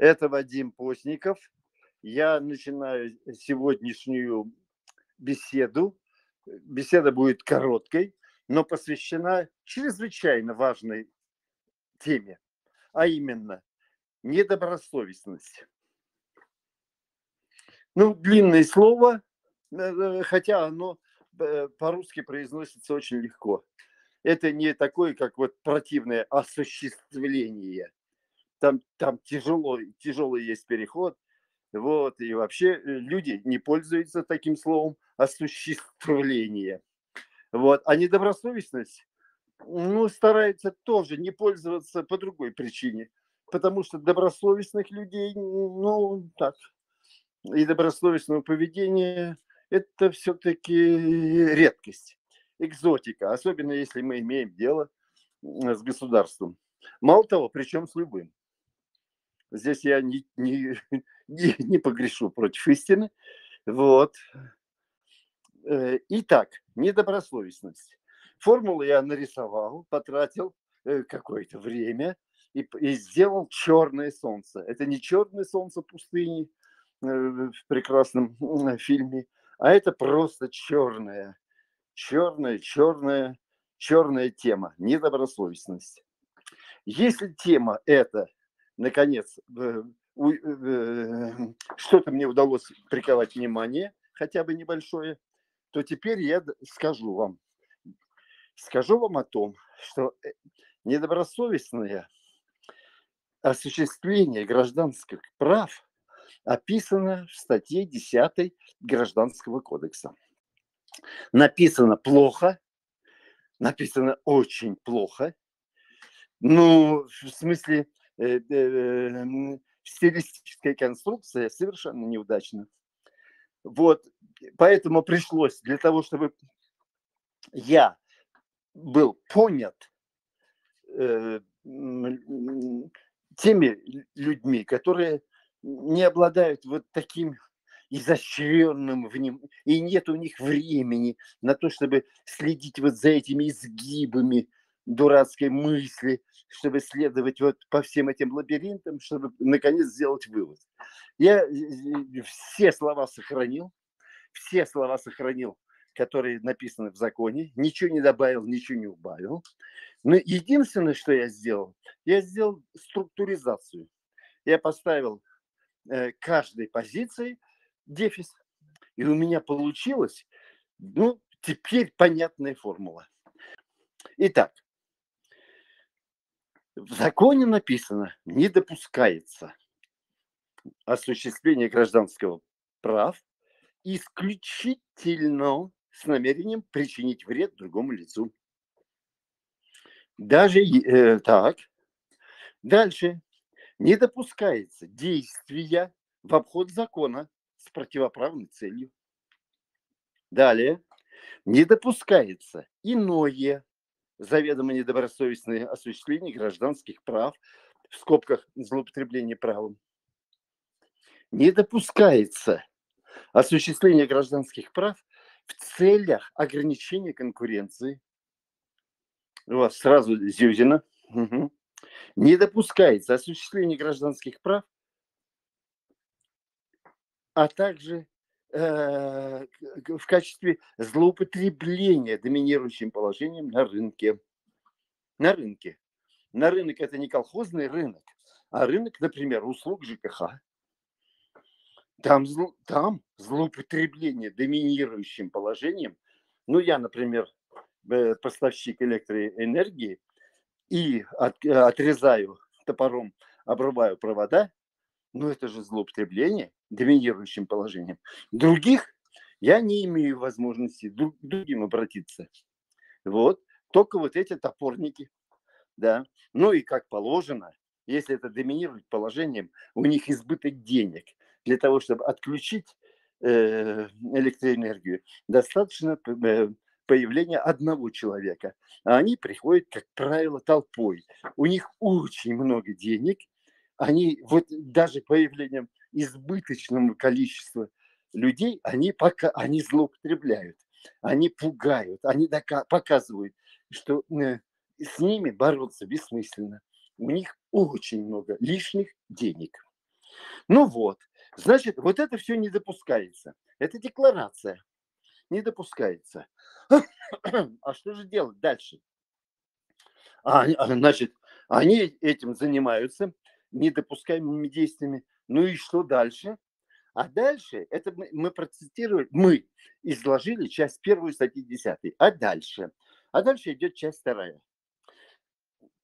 Это Вадим Постников. Я начинаю сегодняшнюю беседу. Беседа будет короткой, но посвящена чрезвычайно важной теме, а именно недобросовестность. Ну, длинное слово, э, э, хотя оно э, по-русски произносится очень легко. Это не такое, как вот противное осуществление. Там, там тяжело, тяжелый есть переход. Вот, и вообще люди не пользуются таким словом осуществление. Вот. А недобросовестность, ну, стараются тоже не пользоваться по другой причине. Потому что добросовестных людей, ну, так, и добросовестного поведения – это все-таки редкость, экзотика, особенно если мы имеем дело с государством. Мало того, причем с любым. Здесь я не, не, не, не погрешу против истины. Вот. Э, итак, недобросовестность. Формулу я нарисовал, потратил э, какое-то время и, и сделал черное солнце. Это не черное солнце пустыни, Э, в прекрасном фильме, а это просто черная, черная, черная, черная тема, недобросовестность. Если тема это, наконец, э, что-то мне удалось приковать внимание, хотя бы небольшое, то теперь я скажу вам, скажу вам о том, что э, недобросовестное осуществление гражданских прав – описано в статье 10 Гражданского кодекса. Написано плохо, написано очень плохо. Ну, в смысле, э, э, стилистическая конструкция совершенно неудачна. Вот, поэтому пришлось для того, чтобы я был понят э, теми людьми, которые не обладают вот таким изощренным вниманием, и нет у них времени на то, чтобы следить вот за этими изгибами дурацкой мысли, чтобы следовать вот по всем этим лабиринтам, чтобы наконец сделать вывод. Я все слова сохранил, все слова сохранил, которые написаны в законе, ничего не добавил, ничего не убавил. Но единственное, что я сделал, я сделал структуризацию. Я поставил Э, каждой позиции дефис. И у меня получилась, ну, теперь понятная формула. Итак, в законе написано, не допускается осуществление гражданского прав исключительно с намерением причинить вред другому лицу. Даже э, так. Дальше не допускается действия в обход закона с противоправной целью. Далее. Не допускается иное заведомо недобросовестное осуществление гражданских прав, в скобках злоупотребление правом. Не допускается осуществление гражданских прав в целях ограничения конкуренции. У вас сразу Зюзина. Угу не допускается осуществление гражданских прав, а также в качестве злоупотребления доминирующим положением на рынке. На рынке. На рынок это не колхозный рынок, а рынок, например, услуг ЖКХ. Там, там злоупотребление доминирующим положением. Ну, я, например, э, поставщик электроэнергии, и э, отрезаю топором, обрубаю провода, ну это же злоупотребление доминирующим положением. Других я не имею возможности друг, другим обратиться. Вот, только вот эти топорники, да. Ну и как положено, если это доминирует положением, у них избыток денег для того, чтобы отключить э, электроэнергию, достаточно э, появления одного человека. А они приходят, как правило, толпой. У них очень много денег. Они вот даже появлением избыточного количества людей, они пока они злоупотребляют, они пугают, они дока- показывают, что э, с ними бороться бессмысленно. У них очень много лишних денег. Ну вот, значит, вот это все не допускается. Это декларация. Не допускается. А что же делать дальше? А, а, значит, они этим занимаются, недопускаемыми действиями. Ну и что дальше? А дальше, это мы, мы процитировали, мы изложили часть первую статьи 10. А дальше? А дальше идет часть вторая.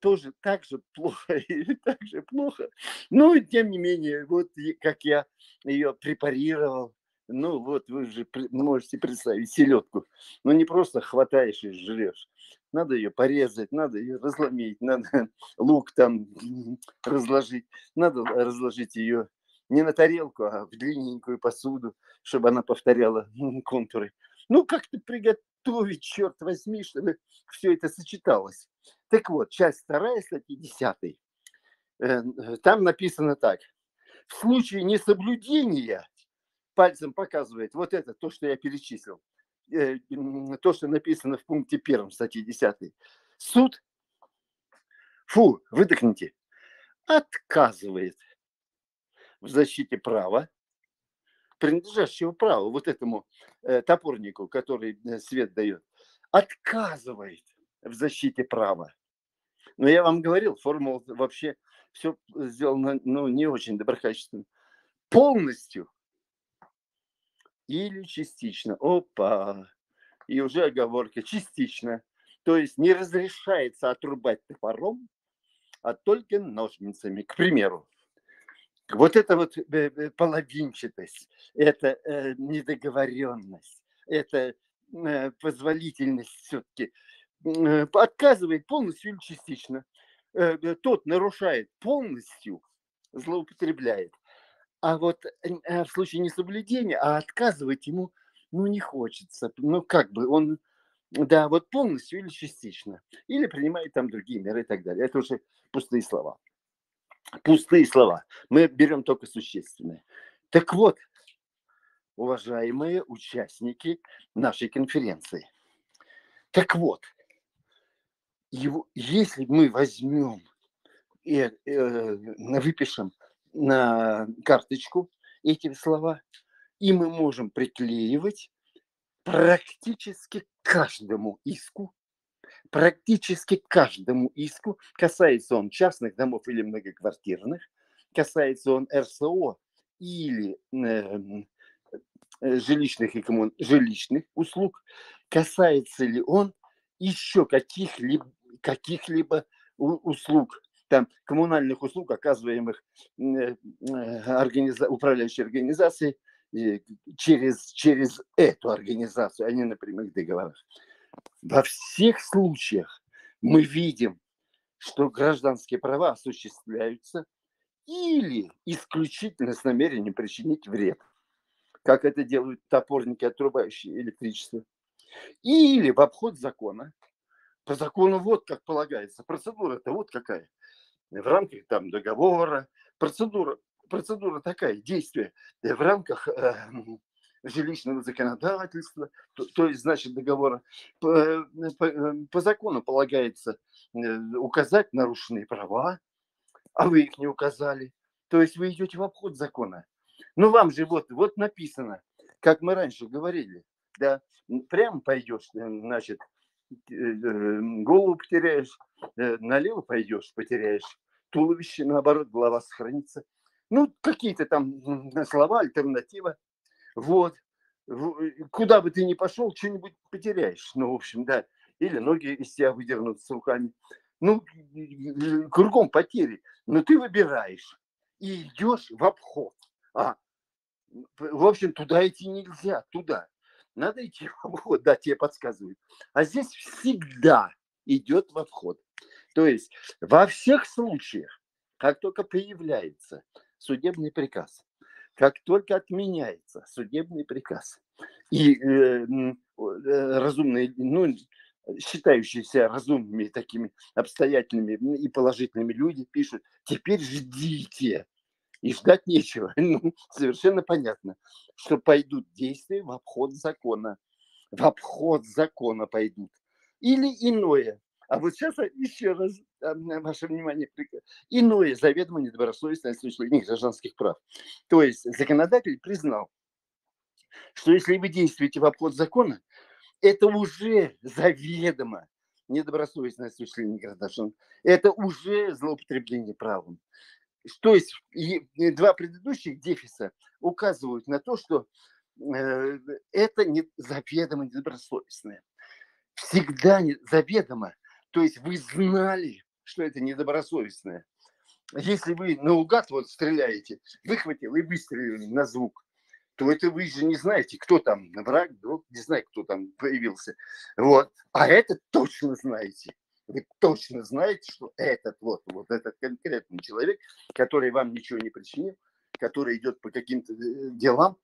Тоже так же плохо и так же плохо. Ну, тем не менее, вот как я ее препарировал, ну, вот вы же можете представить селедку. Ну, не просто хватаешь и жрешь. Надо ее порезать, надо ее разломить, надо лук там разложить. Надо разложить ее не на тарелку, а в длинненькую посуду, чтобы она повторяла контуры. Ну, как-то приготовить, черт возьми, чтобы все это сочеталось. Так вот, часть вторая статьи 10. Э, там написано так. В случае несоблюдения пальцем показывает вот это, то, что я перечислил, э, то, что написано в пункте первом статьи 10. Суд, фу, выдохните, отказывает в защите права, принадлежащего праву, вот этому э, топорнику, который э, свет дает, отказывает в защите права. Но я вам говорил, формула вообще все сделано ну, не очень доброкачественно. Полностью или частично. Опа! И уже оговорка частично. То есть не разрешается отрубать топором, а только ножницами. К примеру, вот эта вот э, э, половинчатость, это э, недоговоренность, это позволительность все-таки отказывает полностью или частично. Тот нарушает полностью, злоупотребляет. А вот в случае несоблюдения, а отказывать ему, ну, не хочется. Ну, как бы он, да, вот полностью или частично. Или принимает там другие меры и так далее. Это уже пустые слова пустые слова. Мы берем только существенные. Так вот, уважаемые участники нашей конференции. Так вот, его, если мы возьмем и э, выпишем на карточку эти слова, и мы можем приклеивать практически каждому иску практически каждому иску, касается он частных домов или многоквартирных, касается он РСО или эм, э, жилищных и коммун... жилищных услуг, касается ли он еще каких-либо каких-либо услуг, там, коммунальных услуг, оказываемых э, э, организа... управляющей организацией через, через эту организацию, а не на прямых договорах. Во всех случаях мы видим, что гражданские права осуществляются или исключительно с намерением причинить вред, как это делают топорники, отрубающие электричество, или в обход закона. По закону вот как полагается. Процедура-то вот какая. В рамках там договора. Процедура, процедура такая, действие в рамках э, жилищного законодательства, то, то есть, значит, договора. По, э, по, э, по закону полагается э, указать нарушенные права, а вы их не указали. То есть вы идете в обход закона. Ну, вам же вот, вот написано, как мы раньше говорили, да, прямо пойдешь, значит, голову потеряешь, налево пойдешь, потеряешь туловище, наоборот, голова сохранится. Ну, какие-то там слова, альтернатива. Вот. Куда бы ты ни пошел, что-нибудь потеряешь. Ну, в общем, да. Или ноги из тебя выдернут с руками. Ну, кругом потери. Но ты выбираешь и идешь в обход. А, в общем, туда идти нельзя, туда. Надо идти в обход, да, тебе подсказывают. А здесь всегда идет в обход. То есть во всех случаях, как только появляется судебный приказ, как только отменяется судебный приказ, и э, э, разумные, ну, считающиеся разумными такими обстоятельными и положительными люди пишут, теперь ждите. И ждать нечего. Ну, совершенно понятно, что пойдут действия в обход закона. В обход закона пойдут. Или иное. А вот сейчас еще раз ваше внимание, иное заведомо недобросовестное осуществление гражданских прав. То есть законодатель признал, что если вы действуете в обход закона, это уже заведомо недобросовестное осуществление граждан. Это уже злоупотребление правом. То есть два предыдущих дефиса указывают на то, что э, это не заведомо недобросовестное. Всегда не, заведомо. То есть вы знали, что это недобросовестное. Если вы наугад вот стреляете, выхватил и выстрелили на звук, то это вы же не знаете, кто там, враг, друг, не знаю, кто там появился. Вот. А это точно знаете. Вы точно знаете, что этот вот, вот этот конкретный человек, который вам ничего не причинил, который идет по каким-то э, делам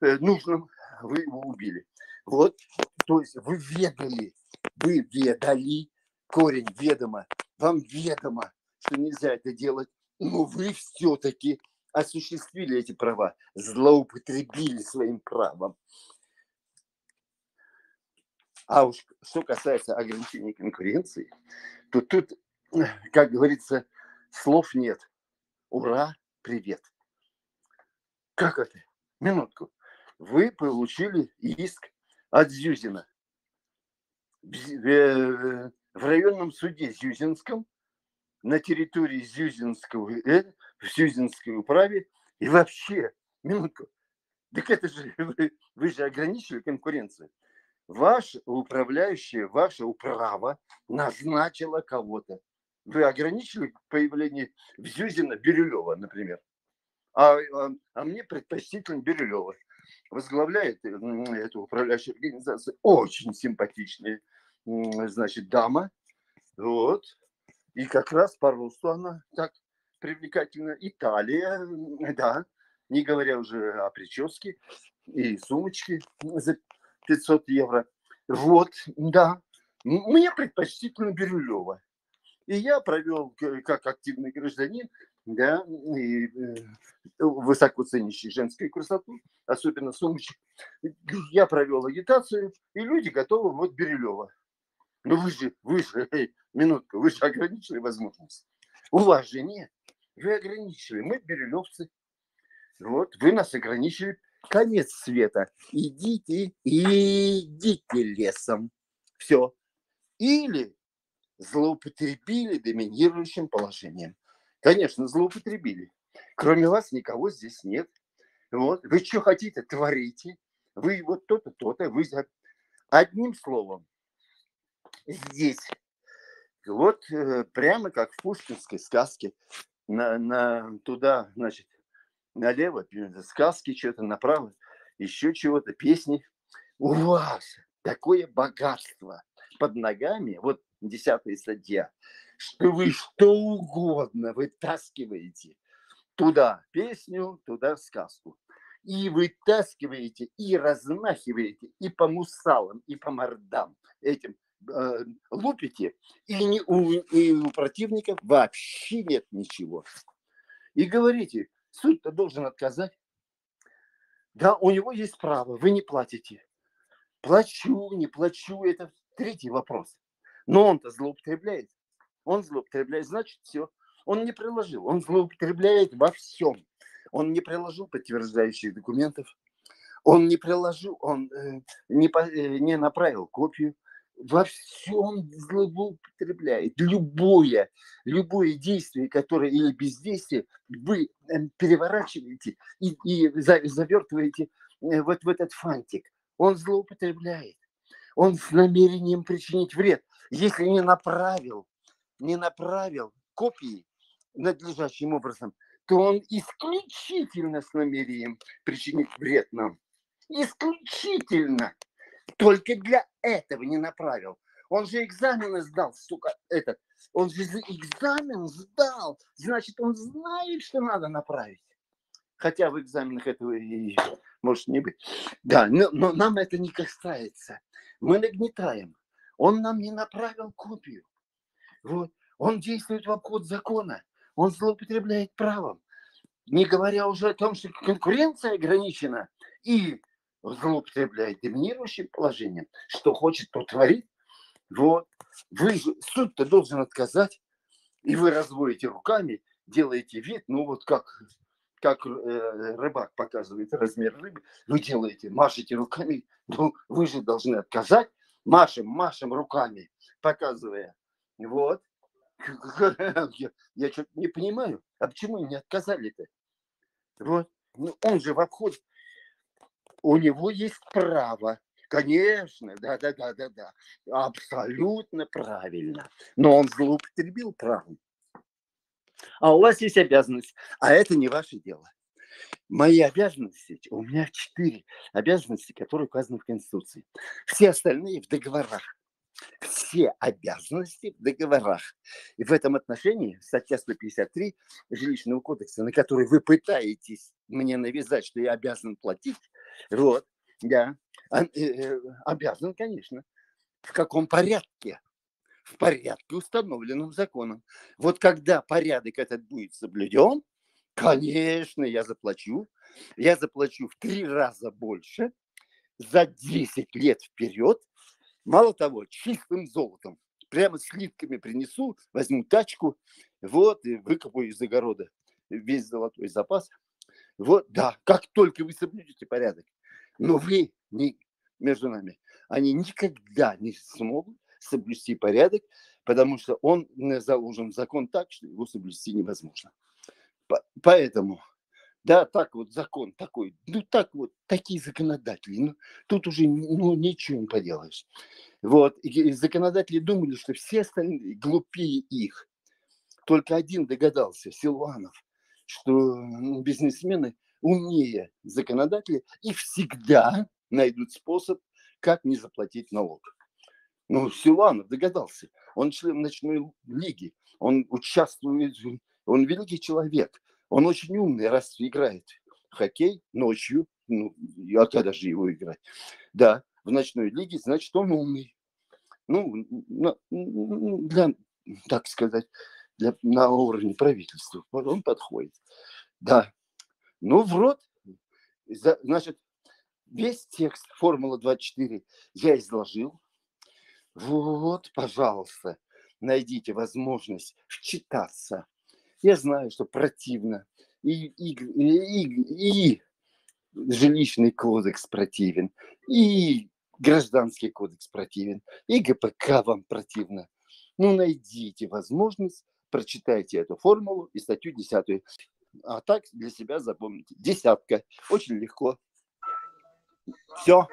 э, нужным, вы его убили. Вот, то есть вы ведали, вы ведали, корень ведомо, вам ведомо, что нельзя это делать, но вы все-таки осуществили эти права, злоупотребили своим правом. А уж что касается ограничения конкуренции, то тут, как говорится, слов нет. Ура, привет. Как это? Минутку. Вы получили иск от Зюзина в районном суде Зюзинском на территории Зюзинского, э, в Зюзинской управе и вообще, минутку, так это же, вы, вы же ограничили конкуренцию. Ваше управляющее, ваше управа назначило кого-то. Вы ограничили появление в Зюзина Бирюлева, например. А, а, а мне предпочтительно Бирюлева. Возглавляет эту управляющую организацию очень симпатичная, значит, дама. Вот. И как раз по росту она так привлекательна. Италия, да, не говоря уже о прическе и сумочке за 500 евро. Вот, да, мне предпочтительно Бирюлева. И я провел, как активный гражданин, да, и э, высоко ценящий женскую красоту, особенно сумочек, я провел агитацию, и люди готовы вот Бирюлева. Ну вы же, вы же, эй, минутку, вы же ограничили возможность. У вас же нет. Вы ограничили. Мы бирюлевцы. Вот, вы нас ограничили. Конец света. Идите, идите лесом. Все. Или злоупотребили доминирующим положением. Конечно, злоупотребили. Кроме вас никого здесь нет. Вот. Вы что хотите, творите. Вы вот то-то, то-то. Вы одним словом, здесь. Вот э, прямо как в пушкинской сказке. На, на, туда, значит, налево сказки что-то, направо еще чего-то, песни. У вас такое богатство под ногами, вот десятая статья, что вы что угодно вытаскиваете туда песню, туда сказку. И вытаскиваете, и размахиваете, и по мусалам, и по мордам этим Э, лупите, и, не, у, и у противников вообще нет ничего. И говорите, суд-то должен отказать. Да, у него есть право, вы не платите. Плачу, не плачу, это третий вопрос. Но он-то злоупотребляет. Он злоупотребляет, значит, все. Он не приложил, он злоупотребляет во всем. Он не приложил подтверждающих документов, он не приложил, он э, не, по, э, не направил копию, во всем злоупотребляет. Любое, любое действие, которое или бездействие, вы эм, переворачиваете и, и завертываете э, вот в этот фантик. Он злоупотребляет. Он с намерением причинить вред. Если не направил, не направил копии надлежащим образом, то он исключительно с намерением причинить вред нам. Исключительно только для этого не направил. Он же экзамены сдал, сука, этот. Он же экзамен сдал. Значит, он знает, что надо направить. Хотя в экзаменах этого и может не быть. Да, но, но нам это не касается. Мы нагнетаем. Он нам не направил копию. Вот. Он действует в обход закона. Он злоупотребляет правом. Не говоря уже о том, что конкуренция ограничена. И злоупотребляет доминирующим положением, что хочет, то творит. Вот. Вы, суд-то должен отказать. и вы разводите руками, делаете вид, ну вот как, как э, рыбак показывает размер рыбы, вы делаете, машете руками, ну вы же должны отказать, машем, машем руками, показывая. Вот. Я, я что-то не понимаю, а почему не отказали-то? Вот. Ну, он же в обход, у него есть право Конечно, да, да, да, да, да. Абсолютно правильно. Но он злоупотребил правом. А у вас есть обязанность, а это не ваше дело. Мои обязанности, у меня четыре обязанности, которые указаны в Конституции. Все остальные в договорах. Все обязанности в договорах. И в этом отношении статья 153 жилищного кодекса, на который вы пытаетесь мне навязать, что я обязан платить, вот, да, э, обязан, конечно. В каком порядке? В порядке, установленном законом. Вот когда порядок этот будет соблюден, конечно, я заплачу. Я заплачу в три раза больше за 10 лет вперед. Мало того, чистым золотом. Прямо слитками принесу, возьму тачку, вот, и выкопаю из огорода весь золотой запас. Вот, да, как только вы соблюдете порядок, но вы не, между нами, они никогда не смогут соблюсти порядок, потому что он заложен в закон так, что его соблюсти невозможно. Поэтому, да, так вот закон такой, ну так вот, такие законодатели, ну тут уже ну, ничего не поделаешь. Вот, и законодатели думали, что все остальные глупее их. Только один догадался, Силуанов, что бизнесмены умнее законодателя и всегда найдут способ, как не заплатить налог. Ну, Силанов догадался. Он член ночной лиги. Он участвует, он великий человек. Он очень умный, раз играет в хоккей ночью. Ну, а когда его играть? Да, в ночной лиге, значит, он умный. Ну, для, так сказать, для, на уровне правительства он подходит. Да, ну, в рот. Значит, весь текст формула 24 я изложил. Вот, пожалуйста, найдите возможность вчитаться. Я знаю, что противно. И, и, и, и жилищный кодекс противен, и гражданский кодекс противен, и ГПК вам противно. Ну, найдите возможность, прочитайте эту формулу и статью 10. А так для себя запомните. Десятка. Очень легко. Все.